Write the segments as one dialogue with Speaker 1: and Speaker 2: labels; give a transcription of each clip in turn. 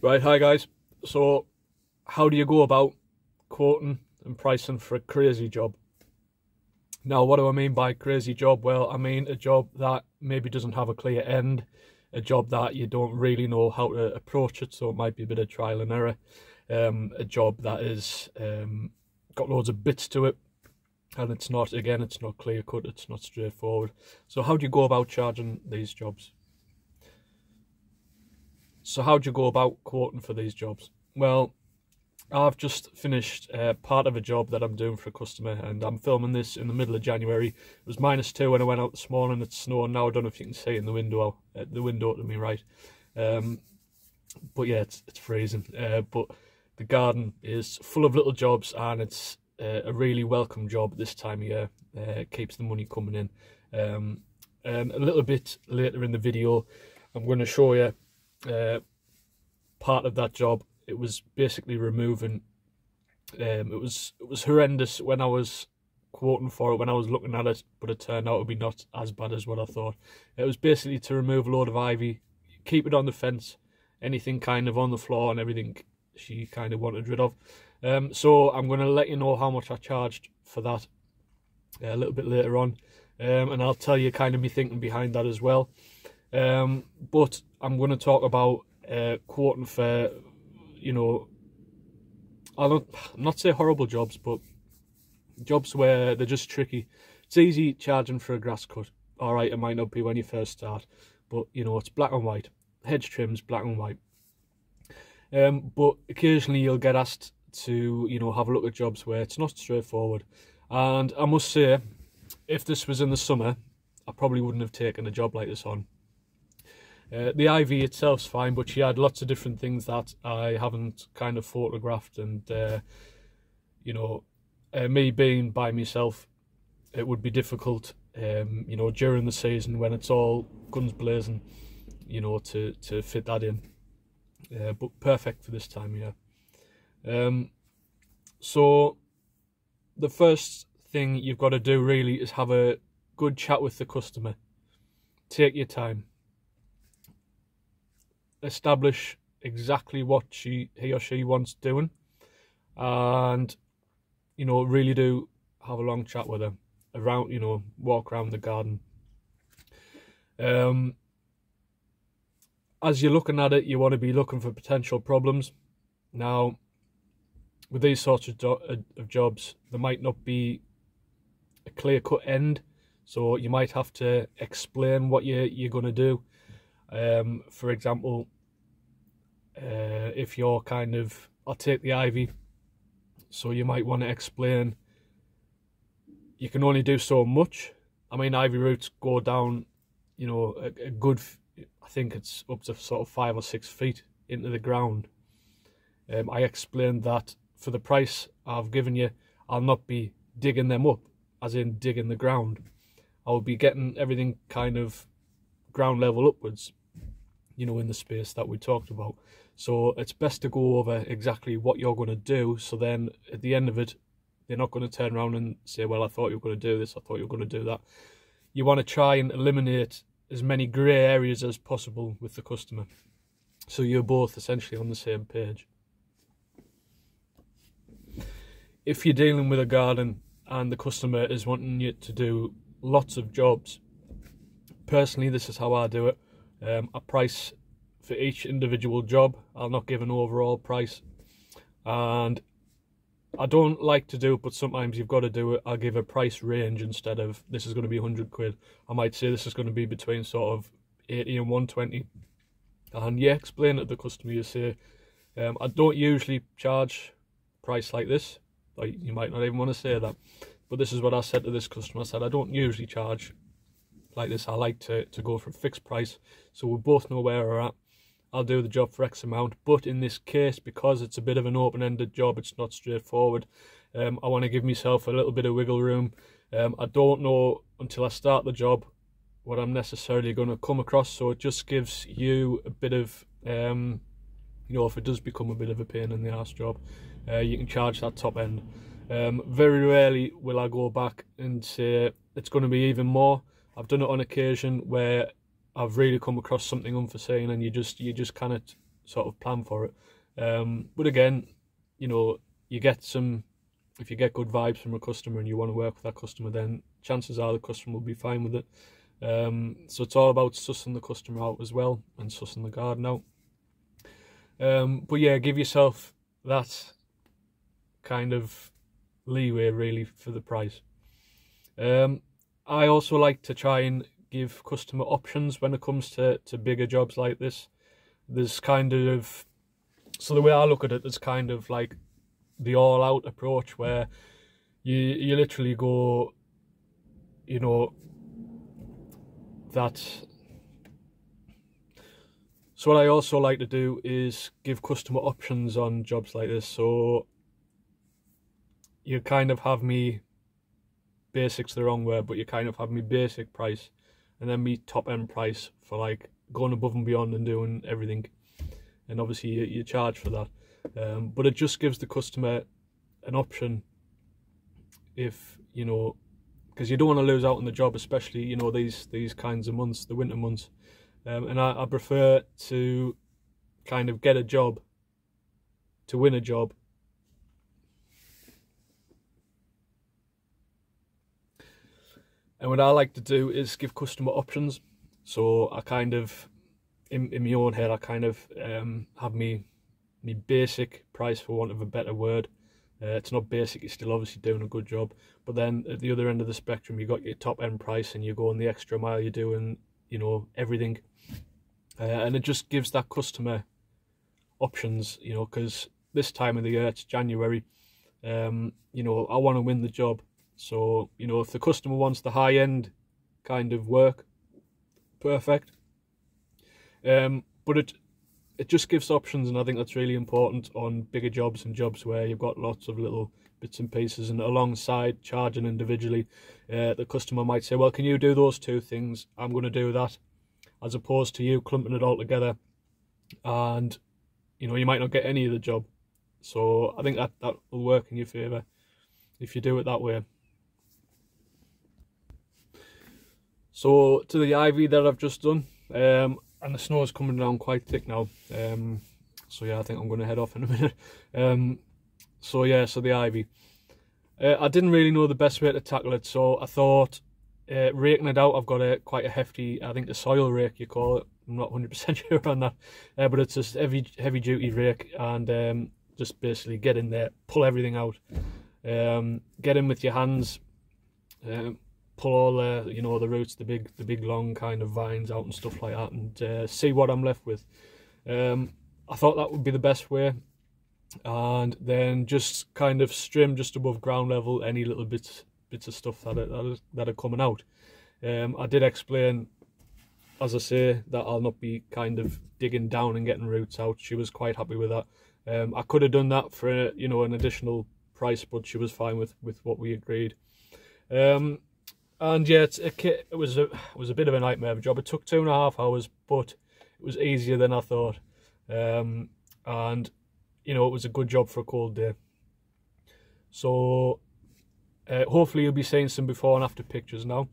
Speaker 1: Right, hi guys. So, how do you go about quoting and pricing for a crazy job? Now, what do I mean by crazy job? Well, I mean a job that maybe doesn't have a clear end, a job that you don't really know how to approach it, so it might be a bit of trial and error, um, a job that is um, got loads of bits to it, and it's not, again, it's not clear cut, it's not straightforward. So, how do you go about charging these jobs? So how do you go about quoting for these jobs? Well, I've just finished uh, part of a job that I'm doing for a customer and I'm filming this in the middle of January. It was minus two when I went out this morning, it's snowing now, I don't know if you can see in the window, uh, the window to me right. Um, but yeah, it's, it's freezing. Uh, but the garden is full of little jobs and it's uh, a really welcome job this time of year. Uh, keeps the money coming in. Um, and a little bit later in the video, I'm going to show you uh, part of that job. It was basically removing. Um, it was it was horrendous when I was quoting for it when I was looking at it, but it turned out to be not as bad as what I thought. It was basically to remove a load of ivy, keep it on the fence, anything kind of on the floor and everything she kind of wanted rid of. Um, so I'm going to let you know how much I charged for that uh, a little bit later on, um, and I'll tell you kind of me thinking behind that as well. Um, but I'm going to talk about uh, quoting for, you know, I'll not, not say horrible jobs, but jobs where they're just tricky. It's easy charging for a grass cut. All right, it might not be when you first start, but you know, it's black and white. Hedge trims, black and white. Um, but occasionally you'll get asked to, you know, have a look at jobs where it's not straightforward. And I must say, if this was in the summer, I probably wouldn't have taken a job like this on uh, the ivy itself's fine, but she had lots of different things that I haven't kind of photographed, and uh, you know, uh, me being by myself, it would be difficult. Um, you know, during the season when it's all guns blazing, you know, to to fit that in. Uh, but perfect for this time yeah. Um, so the first thing you've got to do really is have a good chat with the customer. Take your time establish exactly what she he or she wants doing. And you know really do have a long chat with her around you know walk around the garden. Um as you're looking at it you want to be looking for potential problems. Now with these sorts of, of jobs there might not be a clear cut end so you might have to explain what you you're going to do um, for example, uh, if you're kind of, I'll take the ivy, so you might want to explain you can only do so much. I mean, ivy roots go down, you know, a, a good, I think it's up to sort of five or six feet into the ground. Um, I explained that for the price I've given you, I'll not be digging them up, as in digging the ground. I'll be getting everything kind of ground level upwards you know, in the space that we talked about. So it's best to go over exactly what you're going to do. So then at the end of it, they're not going to turn around and say, well, I thought you were going to do this. I thought you were going to do that. You want to try and eliminate as many grey areas as possible with the customer. So you're both essentially on the same page. If you're dealing with a garden and the customer is wanting you to do lots of jobs, personally, this is how I do it. Um, a price for each individual job. I'll not give an overall price. And I don't like to do it, but sometimes you've got to do it. I'll give a price range instead of this is going to be 100 quid. I might say this is going to be between sort of 80 and 120. And yeah, explain it to the customer. You say, um, I don't usually charge price like this. Like you might not even want to say that. But this is what I said to this customer. I said, I don't usually charge like this. I like to, to go for a fixed price so we both know where we're at. I'll do the job for X amount. But in this case, because it's a bit of an open-ended job, it's not straightforward. Um, I want to give myself a little bit of wiggle room. Um, I don't know until I start the job what I'm necessarily going to come across. So it just gives you a bit of, um, you know, if it does become a bit of a pain in the ass job, uh, you can charge that top end. Um, very rarely will I go back and say it's going to be even more. I've done it on occasion where I've really come across something unforeseen and you just you just kind of sort of plan for it. Um, but again, you know, you get some if you get good vibes from a customer and you want to work with that customer, then chances are the customer will be fine with it. Um, so it's all about sussing the customer out as well and sussing the garden out. Um, but yeah, give yourself that kind of leeway really for the price. Um, I also like to try and give customer options when it comes to, to bigger jobs like this. There's kind of so the way I look at it, it is kind of like the all out approach where you you literally go you know that so what I also like to do is give customer options on jobs like this so you kind of have me basics the wrong word but you kind of have me basic price and then me top end price for like going above and beyond and doing everything. And obviously you, you charge for that. Um, but it just gives the customer an option if you know because you don't want to lose out on the job especially you know these these kinds of months the winter months. Um, and I, I prefer to kind of get a job to win a job and what I like to do is give customer options so I kind of in, in my own head I kind of um, have me me basic price for want of a better word. Uh, it's not basic, you're still obviously doing a good job. But then at the other end of the spectrum, you've got your top end price and you're going the extra mile, you're doing, you know, everything. Uh, and it just gives that customer options, you know, because this time of the year, it's January, um, you know, I want to win the job. So, you know, if the customer wants the high end kind of work, perfect. Um, but it it just gives options, and I think that's really important on bigger jobs and jobs where you've got lots of little bits and pieces. And alongside charging individually, uh, the customer might say, "Well, can you do those two things? I'm going to do that," as opposed to you clumping it all together, and you know you might not get any of the job. So I think that that will work in your favour if you do it that way. So to the ivy that I've just done, um, and the snow is coming down quite thick now. Um, so yeah, I think I'm going to head off in a minute. Um, so yeah, so the ivy. Uh, I didn't really know the best way to tackle it, so I thought uh, raking it out. I've got a quite a hefty, I think the soil rake you call it. I'm not 100% sure on that, uh, but it's just heavy, heavy duty rake, and um, just basically get in there, pull everything out, um, get in with your hands. Um, pull all the you know the roots, the big the big long kind of vines out and stuff like that, and uh, see what I'm left with. Um, I thought that would be the best way, and then just kind of strim just above ground level any little bits bits of stuff that are, that are, that are coming out. Um, I did explain, as I say, that I'll not be kind of digging down and getting roots out. She was quite happy with that. Um, I could have done that for you know an additional price, but she was fine with with what we agreed. Um, and yeah, it, it was a was a bit of a nightmare of a job. It took two and a half hours, but it was easier than I thought. Um, and you know, it was a good job for a cold day. So uh, hopefully you'll be seeing some before and after pictures now.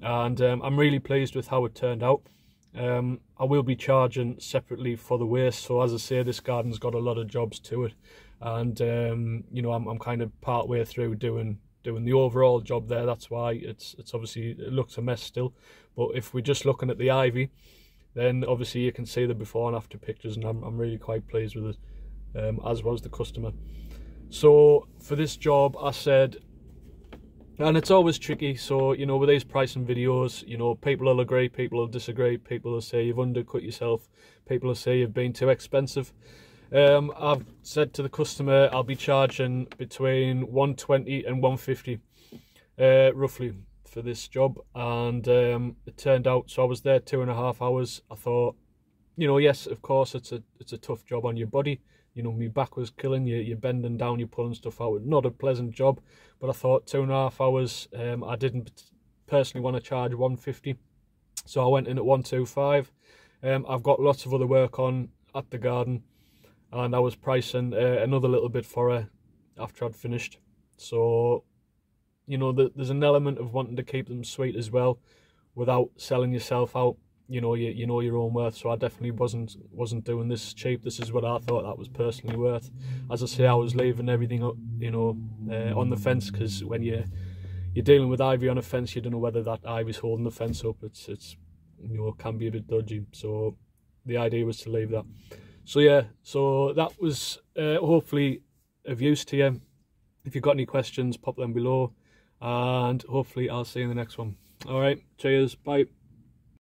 Speaker 1: And um, I'm really pleased with how it turned out. Um, I will be charging separately for the waste. So as I say, this garden's got a lot of jobs to it. And, um, you know, I'm, I'm kind of part way through doing doing the overall job there. That's why it's it's obviously it looks a mess still. But if we're just looking at the ivy, then obviously you can see the before and after pictures, and I'm I'm really quite pleased with it, um, as was the customer. So for this job, I said, and it's always tricky. So you know, with these pricing videos, you know, people will agree, people will disagree, people will say you've undercut yourself, people will say you've been too expensive. Um, I've said to the customer I'll be charging between 120 and 150 uh, roughly for this job. And um, it turned out so I was there two and a half hours. I thought you know yes of course it's a it's a tough job on your body. You know my back was killing you you're bending down you're pulling stuff out. Not a pleasant job but I thought two and a half hours um, I didn't personally want to charge 150 so I went in at 125 um, I've got lots of other work on at the garden and I was pricing uh, another little bit for her after I'd finished. So, you know, the, there's an element of wanting to keep them sweet as well without selling yourself out. you know you, you know your own worth. So i definitely wasn't wasn't doing this cheap. This is what i thought that was personally worth. As i say i was leaving everything up you know uh, on the fence because when you you're dealing with ivy on a fence you don't know whether that ivy's holding the fence up. It's it's you know can be a bit dodgy. So the idea was to leave that so yeah so that was uh, hopefully of use to you. If you've got any questions pop them below and hopefully i'll see you in the next one. All right cheers bye